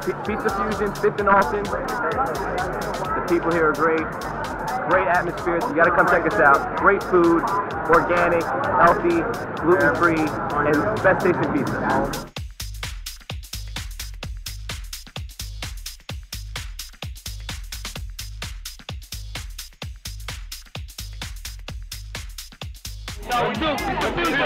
Pizza Fusion, 5th and Austin. The people here are great. Great atmosphere. You got to come check us out. Great food, organic, healthy, gluten free, and best tasting pizza. Yo, we do.